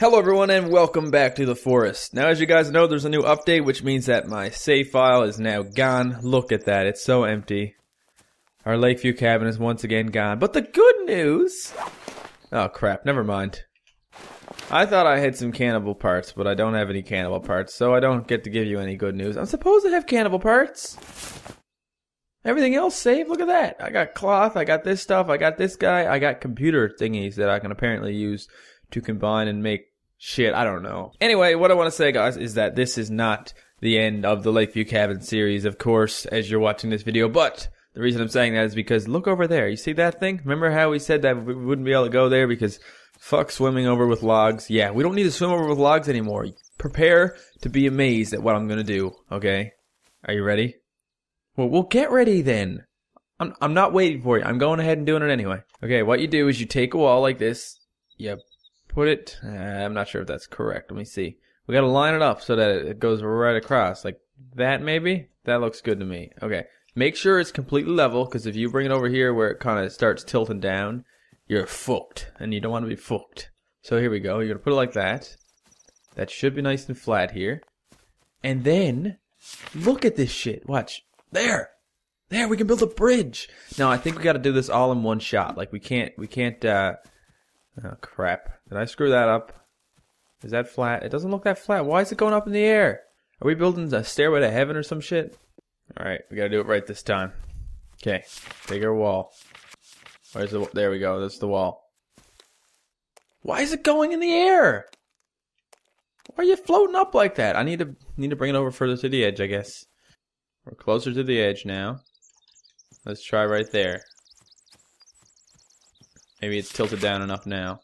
Hello everyone and welcome back to the forest. Now as you guys know there's a new update which means that my save file is now gone. Look at that, it's so empty. Our Lakeview cabin is once again gone. But the good news... Oh crap, never mind. I thought I had some cannibal parts, but I don't have any cannibal parts, so I don't get to give you any good news. I'm supposed to have cannibal parts. Everything else saved, look at that. I got cloth, I got this stuff, I got this guy, I got computer thingies that I can apparently use to combine and make shit. I don't know. Anyway, what I want to say, guys, is that this is not the end of the Lakeview Cabin series, of course, as you're watching this video. But the reason I'm saying that is because look over there. You see that thing? Remember how we said that we wouldn't be able to go there because fuck swimming over with logs? Yeah, we don't need to swim over with logs anymore. Prepare to be amazed at what I'm gonna do. Okay? Are you ready? Well, we'll get ready then. I'm I'm not waiting for you. I'm going ahead and doing it anyway. Okay, what you do is you take a wall like this. You put it. Uh, I'm not sure if that's correct. Let me see. We got to line it up so that it goes right across, like that. Maybe that looks good to me. Okay. Make sure it's completely level, because if you bring it over here where it kind of starts tilting down, you're fucked, and you don't want to be fucked. So here we go. You're gonna put it like that. That should be nice and flat here. And then, look at this shit. Watch. There. There, we can build a bridge. Now, I think we got to do this all in one shot. Like, we can't, we can't, uh, oh, crap. Did I screw that up? Is that flat? It doesn't look that flat. Why is it going up in the air? Are we building a stairway to heaven or some shit? Alright, we gotta do it right this time. Okay, bigger wall. Where's the, there we go, that's the wall. Why is it going in the air? Why are you floating up like that? I need to, need to bring it over further to the edge, I guess. We're closer to the edge now. Let's try right there. Maybe it's tilted down enough now.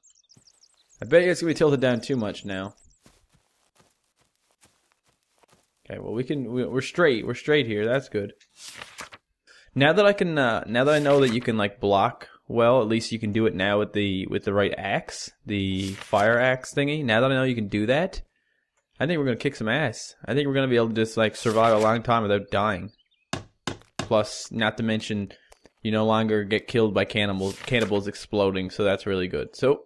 I bet you it's gonna be tilted down too much now. Okay, well we can we, are straight. We're straight here. That's good. Now that I can, uh, now that I know that you can like block well, at least you can do it now with the with the right axe, the fire axe thingy. Now that I know you can do that, I think we're gonna kick some ass. I think we're gonna be able to just like survive a long time without dying. Plus, not to mention, you no longer get killed by cannibals, cannibals exploding, so that's really good. So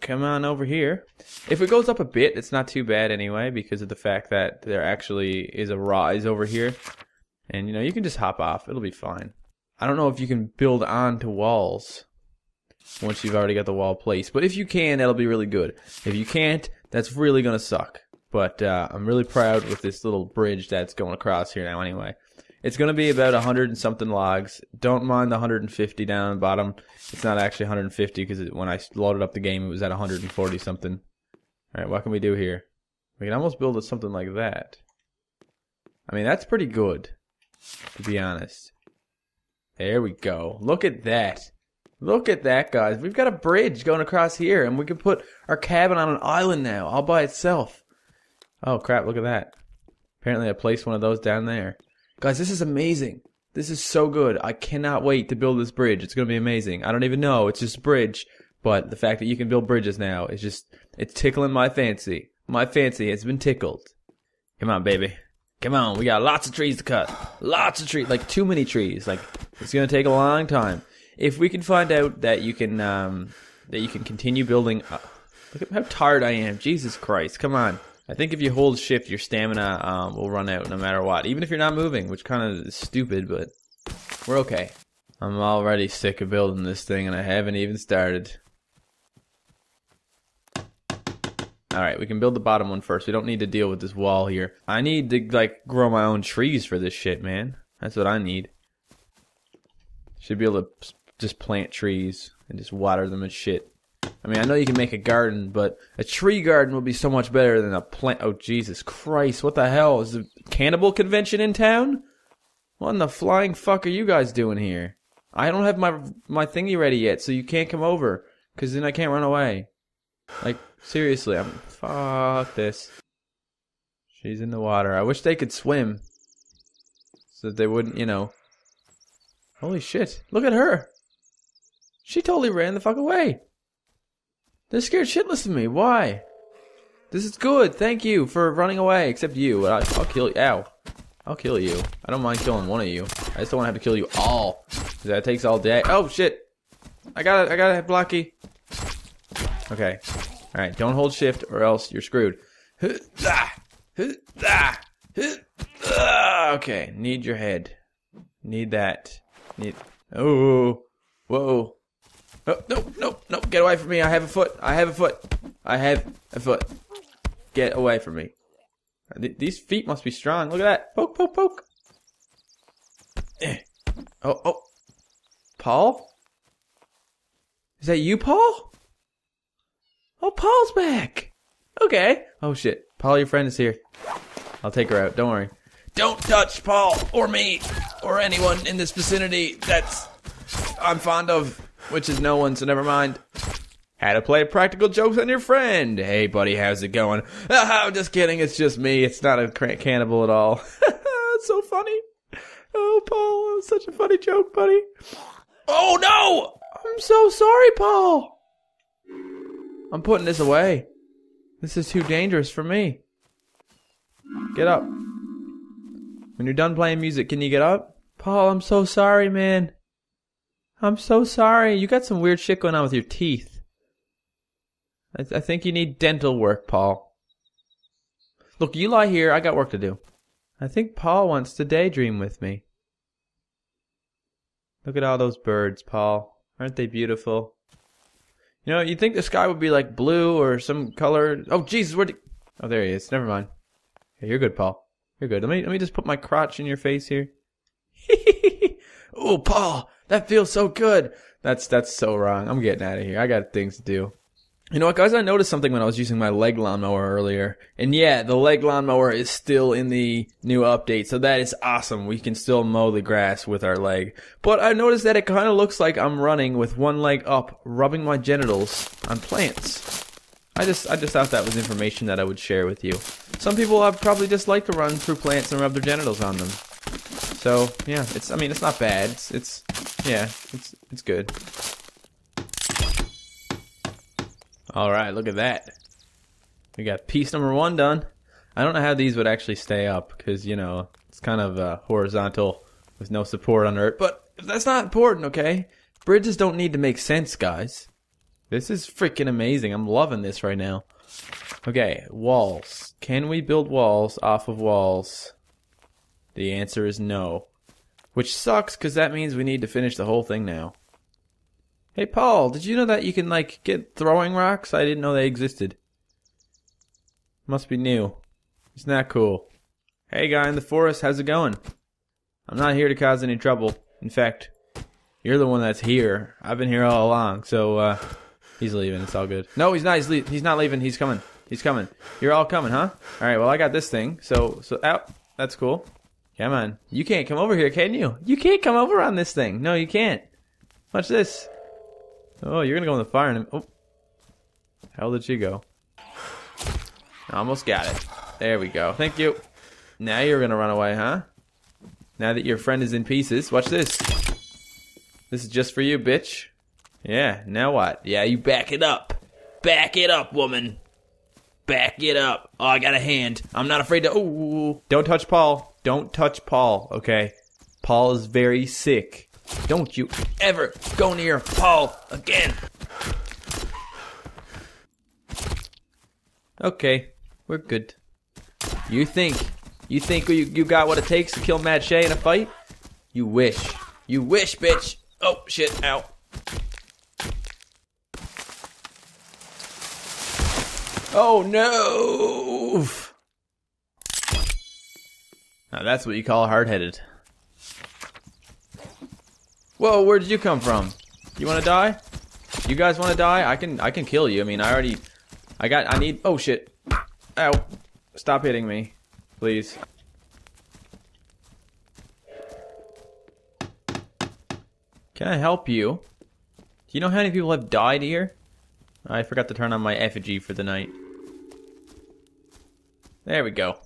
come on over here. If it goes up a bit, it's not too bad anyway because of the fact that there actually is a rise over here. And you know, you can just hop off. It'll be fine. I don't know if you can build onto walls once you've already got the wall placed. But if you can, that'll be really good. If you can't, that's really going to suck. But uh, I'm really proud with this little bridge that's going across here now anyway. It's going to be about 100 and something logs. Don't mind the 150 down bottom. It's not actually 150 because when I loaded up the game, it was at 140 something. All right, what can we do here? We can almost build something like that. I mean, that's pretty good, to be honest. There we go. Look at that. Look at that, guys. We've got a bridge going across here, and we can put our cabin on an island now, all by itself. Oh, crap, look at that. Apparently I placed one of those down there. Guys, this is amazing. This is so good. I cannot wait to build this bridge. It's going to be amazing. I don't even know. It's just a bridge. But the fact that you can build bridges now is just, it's tickling my fancy. My fancy has been tickled. Come on, baby. Come on. We got lots of trees to cut. Lots of trees. Like too many trees. Like it's going to take a long time. If we can find out that you can, um, that you can continue building. Uh, look at how tired I am. Jesus Christ. Come on. I think if you hold shift, your stamina um, will run out no matter what. Even if you're not moving, which kind of is stupid, but we're okay. I'm already sick of building this thing, and I haven't even started. Alright, we can build the bottom one first. We don't need to deal with this wall here. I need to, like, grow my own trees for this shit, man. That's what I need. Should be able to just plant trees and just water them and shit. I mean, I know you can make a garden, but a tree garden would be so much better than a plant. Oh, Jesus Christ. What the hell? Is the cannibal convention in town? What in the flying fuck are you guys doing here? I don't have my my thingy ready yet, so you can't come over. Because then I can't run away. Like, seriously, I'm. Fuck this. She's in the water. I wish they could swim. So that they wouldn't, you know. Holy shit. Look at her. She totally ran the fuck away. They're scared shitless of me. Why? This is good. Thank you for running away. Except you. I'll, I'll kill you. Ow. I'll kill you. I don't mind killing one of you. I just don't want to have to kill you all. That takes all day. Oh, shit. I got it. I got it, Blocky. Okay. Alright, don't hold shift or else you're screwed. Ah. Ah. Ah. Okay, need your head. Need that. Need. Oh, whoa. Oh, no, get away from me. I have a foot. I have a foot. I have a foot. Get away from me. These feet must be strong. Look at that. Poke, poke, poke. Eh. Oh, oh. Paul? Is that you, Paul? Oh, Paul's back. Okay. Oh, shit. Paul, your friend is here. I'll take her out. Don't worry. Don't touch Paul or me or anyone in this vicinity that's I'm fond of, which is no one, so never mind. How to play practical jokes on your friend. Hey, buddy, how's it going? I'm just kidding. It's just me. It's not a cannibal at all. it's so funny. Oh, Paul, it was such a funny joke, buddy. Oh no! I'm so sorry, Paul. I'm putting this away. This is too dangerous for me. Get up. When you're done playing music, can you get up? Paul, I'm so sorry, man. I'm so sorry. You got some weird shit going on with your teeth. I, th- I think you need dental work, Paul. Look, you lie here. I got work to do. I think Paul wants to daydream with me. Look at all those birds, Paul. Aren't they beautiful? You know, you'd think the sky would be like blue or some color. Oh, Jesus, where? Oh, there he is. Never mind. Hey, you're good, Paul. You're good. Let me let me just put my crotch in your face here. oh, Paul, that feels so good. That's that's so wrong. I'm getting out of here. I got things to do. You know what, guys? I noticed something when I was using my leg lawnmower earlier. And yeah, the leg lawnmower is still in the new update, so that is awesome. We can still mow the grass with our leg. But I noticed that it kind of looks like I'm running with one leg up, rubbing my genitals on plants. I just I just thought that was information that I would share with you. Some people have probably just like to run through plants and rub their genitals on them. So yeah, it's I mean it's not bad. It's it's yeah, it's it's good. All right, look at that. We got piece number one done. I don't know how these would actually stay up because you know it's kind of uh, horizontal with no support under it. But that's not important, okay? Bridges don't need to make sense, guys. This is freaking amazing. I'm loving this right now. Okay, walls. Can we build walls off of walls? The answer is no. Which sucks because that means we need to finish the whole thing now. Hey Paul, did you know that you can like get throwing rocks? I didn't know they existed. Must be new. Isn't that cool? Hey guy in the forest, how's it going? I'm not here to cause any trouble. In fact, you're the one that's here. I've been here all along, so uh he's leaving. It's all good. No, he's not. He's he's not leaving. He's coming. He's coming. You're all coming, huh? All right. Well, I got this thing. So so out. That's cool. Come on. You can't come over here, can you? You can't come over on this thing. No, you can't. Watch this. Oh, you're gonna go in the fire and oh. How did she go? Almost got it. There we go. Thank you. Now you're gonna run away, huh? Now that your friend is in pieces, watch this. This is just for you, bitch. Yeah, now what? Yeah, you back it up. Back it up, woman. Back it up. Oh, I got a hand. I'm not afraid to. Oh, don't touch Paul. Don't touch Paul, okay? Paul is very sick. Don't you ever go near Paul again. Okay, we're good. You think you think you, you got what it takes to kill Matt Shea in a fight? You wish. You wish, bitch. Oh shit! Ow. Oh no! Now that's what you call hard-headed. Whoa, where did you come from? You want to die? You guys want to die? I can I can kill you. I mean, I already I got I need Oh shit. Ow. Stop hitting me. Please. Can I help you? Do you know how many people have died here? I forgot to turn on my effigy for the night. There we go.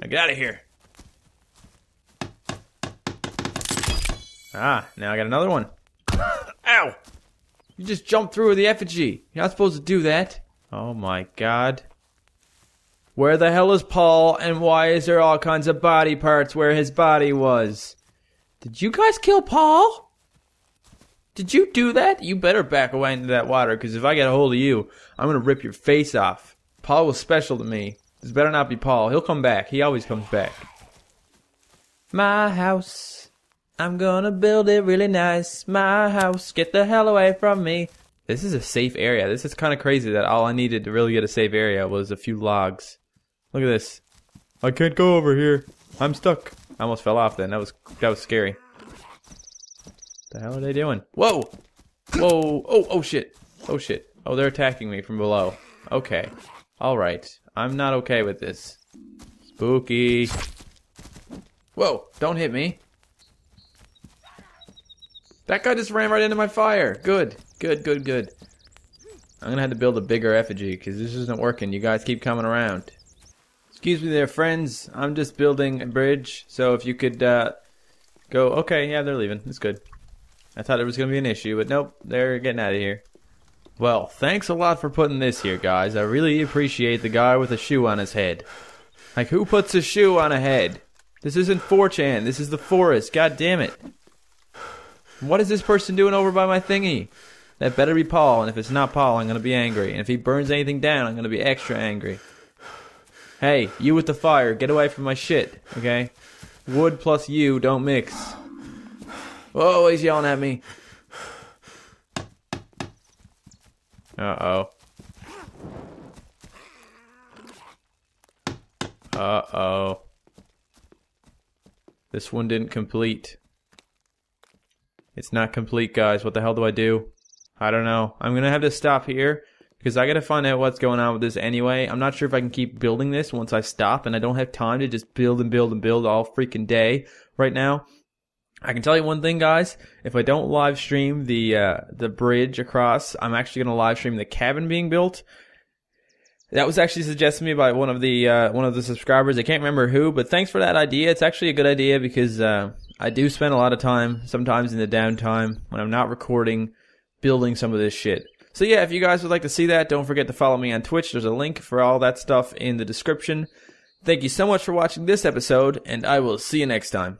Now get out of here. Ah, now I got another one. Ow! You just jumped through the effigy. You're not supposed to do that. Oh my god. Where the hell is Paul and why is there all kinds of body parts where his body was? Did you guys kill Paul? Did you do that? You better back away into that water, because if I get a hold of you, I'm gonna rip your face off. Paul was special to me. This better not be Paul. He'll come back. He always comes back. My house. I'm gonna build it really nice. My house. Get the hell away from me. This is a safe area. This is kind of crazy that all I needed to really get a safe area was a few logs. Look at this. I can't go over here. I'm stuck. I almost fell off then. That was that was scary. The hell are they doing? Whoa! Whoa! Oh! Oh shit! Oh shit! Oh, they're attacking me from below. Okay. All right. I'm not okay with this. Spooky. Whoa! Don't hit me. That guy just ran right into my fire. Good. Good. Good. Good. I'm gonna have to build a bigger effigy because this isn't working. You guys keep coming around. Excuse me there, friends. I'm just building a bridge. So if you could uh, go. Okay, yeah, they're leaving. It's good. I thought it was going to be an issue, but nope. They're getting out of here. Well, thanks a lot for putting this here, guys. I really appreciate the guy with a shoe on his head. Like, who puts a shoe on a head? This isn't 4chan. This is the forest. God damn it. What is this person doing over by my thingy? That better be Paul, and if it's not Paul, I'm going to be angry. And if he burns anything down, I'm going to be extra angry. Hey, you with the fire, get away from my shit, okay? Wood plus you don't mix. Oh, he's yelling at me. Uh-oh. Uh-oh. This one didn't complete. It's not complete, guys. What the hell do I do? I don't know. I'm gonna have to stop here because I gotta find out what's going on with this anyway. I'm not sure if I can keep building this once I stop, and I don't have time to just build and build and build all freaking day right now. I can tell you one thing, guys. If I don't live stream the uh, the bridge across, I'm actually gonna live stream the cabin being built. That was actually suggested to me by one of the uh, one of the subscribers. I can't remember who, but thanks for that idea. It's actually a good idea because uh, I do spend a lot of time, sometimes in the downtime when I'm not recording, building some of this shit. So yeah, if you guys would like to see that, don't forget to follow me on Twitch. There's a link for all that stuff in the description. Thank you so much for watching this episode, and I will see you next time.